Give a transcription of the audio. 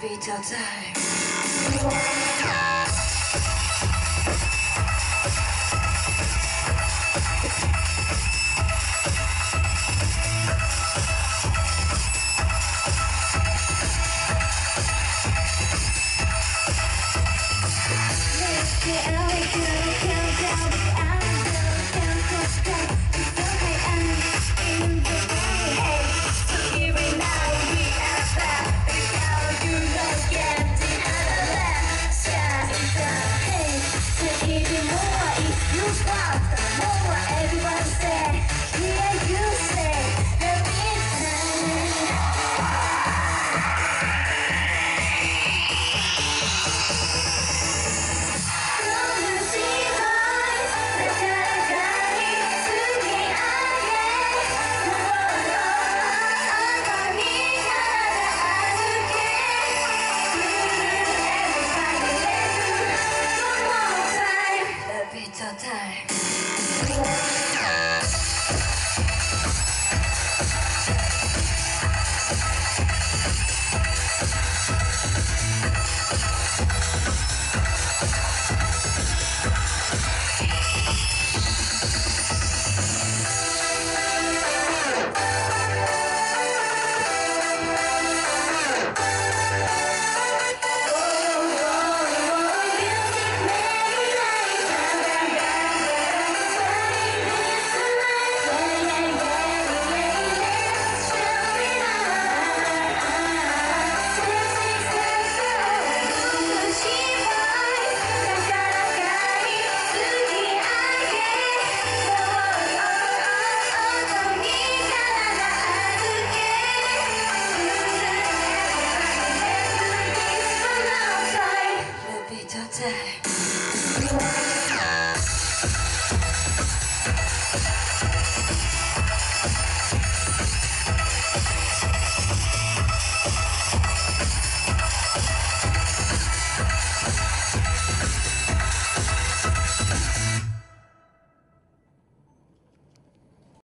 till time. Everybody